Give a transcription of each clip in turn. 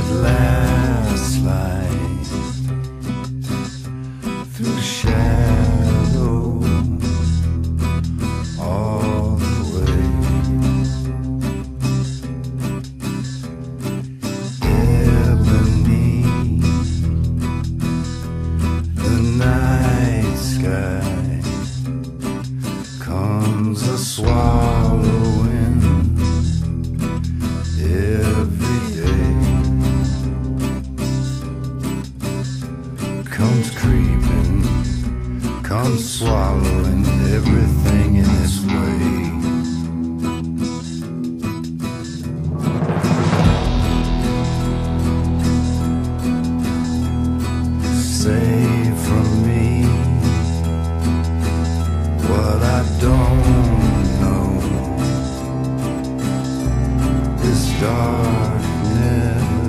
at last light through shadows all the way. Ebony, the night sky comes a swallow. comes creeping, comes swallowing everything in its way. Save from me what I don't know. This darkness.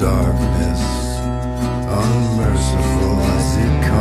darkness, unmerciful as it comes.